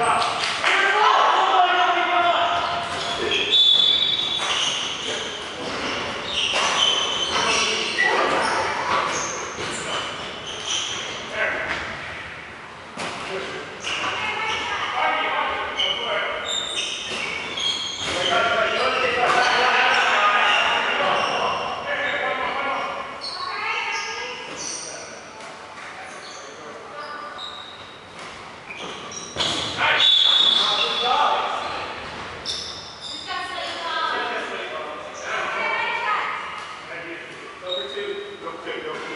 Wow. Go back, back,